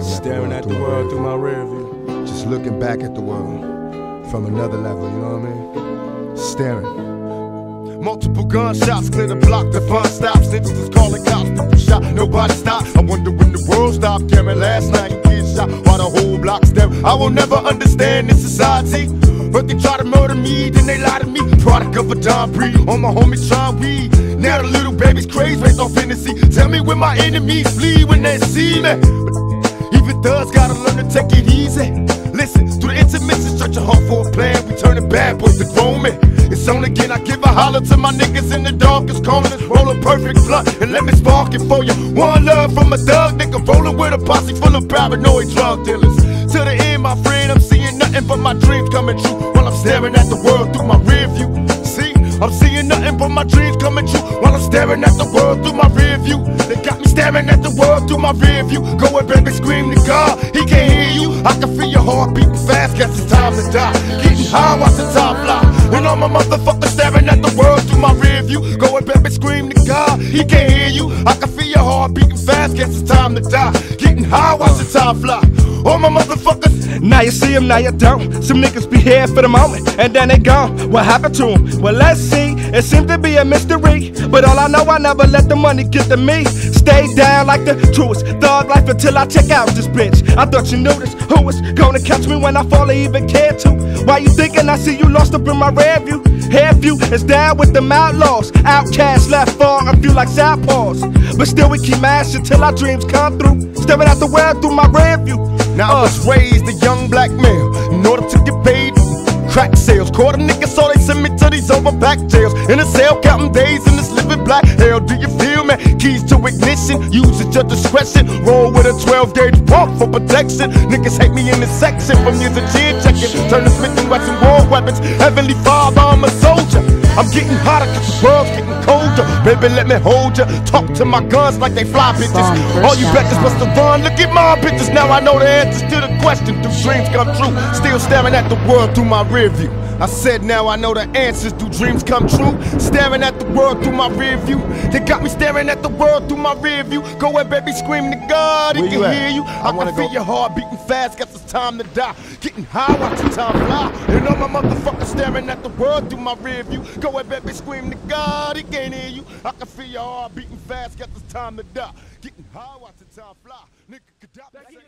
Staring, Staring at the world through my rear view. Just looking back at the world from another level, you know what I mean? Staring. Multiple gunshots clear the block, the fun stops. Niggas is calling cops, people shot, nobody stop. I wonder when the world stopped. Cameron last night, you get shot while the whole block there. I will never understand this society. But they try to murder me, then they lie to me. Product of a Don breed, all my homies trying weed. Now the little baby's crazy based off Hennessy. Tell me when my enemies flee when they see me. Thugs gotta learn to take it easy. Listen, through the intermission, stretch a heart for a plan. We turn turning bad boys to grown men. It's on again, I give a holler to my niggas in the darkest corners. Roll a perfect blunt and let me spark it for you. One love from a thug nigga, rolling with a posse full of paranoid drug dealers. To the end, my friend, I'm seeing nothing but my dreams coming true while I'm staring at the world through my rear view. See, I'm seeing nothing but my dreams coming true while I'm staring at the world through my rear view. Through my rear view. Go and baby, scream to God, he can't hear you. I can feel your heart beating fast, guess it's time to die. Getting high, watch the time fly. And all my motherfuckers staring at the world through my rear view. Go and baby, scream to God, he can't hear you. I can feel your heart beating fast, guess it's time to die. Getting high, watch the time fly. All my motherfuckers. Now you see them, now you don't. Some niggas be here for the moment, and then they gone. What happened to them? Well, let's see. It seems to be a mystery. But all I know, I never let the money get to me. Stay down like the truest thug life until I check out this bitch. I thought you knew this. Who was gonna catch me when I fall or even care to? Why you thinking I see you lost up in my rear view? Hair view is down with them outlaws. Outcasts left far, a few like southpaws. But still, we keep mashing till our dreams come through. Staring at the world through my rear view. Now I was raised a young black male in order to get paid. Crack sales, caught a nigga, so they send me to these overpack jails. In a cell, counting days in this living black hell. Do you feel me? Keys to ignition, use at your discretion. Roll with a 12 gauge pump for protection. Niggas hate me in this section from years of chin checking. Turn the Smith and Wesson war weapons. Heavenly Father, I'm a soldier. I'm getting hotter cause the world's getting colder. Baby, let me hold ya. Talk to my guns like they fly bitches. All you bitches must have run. Look at my bitches. Now I know the answers to the question. Do dreams come true? Still staring at the world through my rear view. I said now I know the answers. Do dreams come true? Staring at the world through my rear view. They got me staring at the world through my rear view. Go ahead, baby, scream to God. He Where can you at? hear you. I I, wanna can feel go- your heart beating fast. Got it's time to die. Getting high, watch the time fly. And all my motherfuckers staring at the world through my rear view. Go ahead, baby, scream to God. He can't hear you. I can feel your heart beating fast. Got it's time to die. Getting high, watch the time fly. Nigga, Gaddafi.